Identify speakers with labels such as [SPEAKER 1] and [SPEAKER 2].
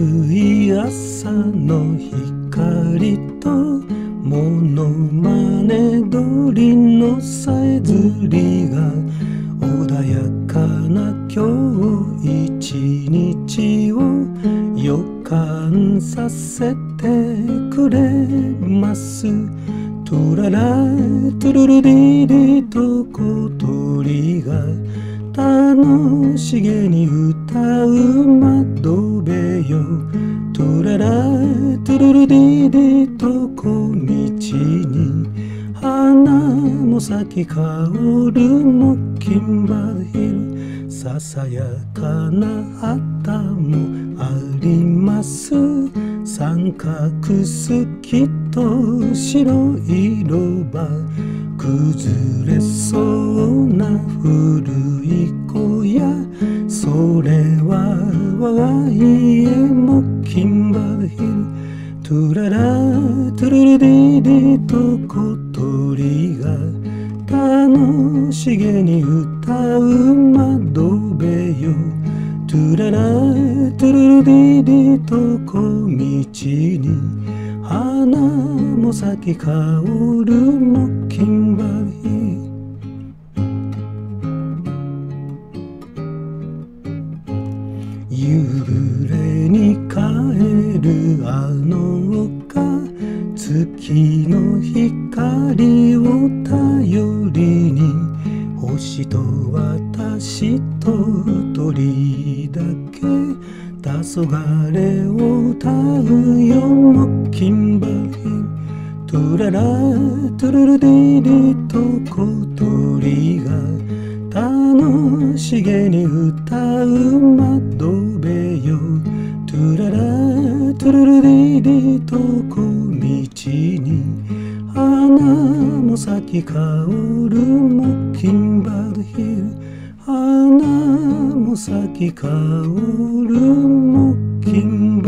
[SPEAKER 1] 朝の光とモノマネ鳥のさえずりが穏やかな今日一日を予感させてくれます。トゥララトゥルルディリと小鳥が楽しげに歌う窓。小道に花も咲き香る木金バヒルささやかな旗もあります。三角すきと白い色ば崩れそうな古い小屋。それは我が家木金バヒルトゥララトゥルルディディと小鳥が楽しげに歌う窓辺よ。トゥララトゥルルディディと小道に花も咲き香る木金バ月の光を頼りに星と私と鳥だけ黄昏を歌うよ木金馬トゥララトゥルルディリと小鳥が楽しげに歌う窓辺よトゥララトゥルルディリと小道咲き香るもキンバルヒル花も咲き香る木金バル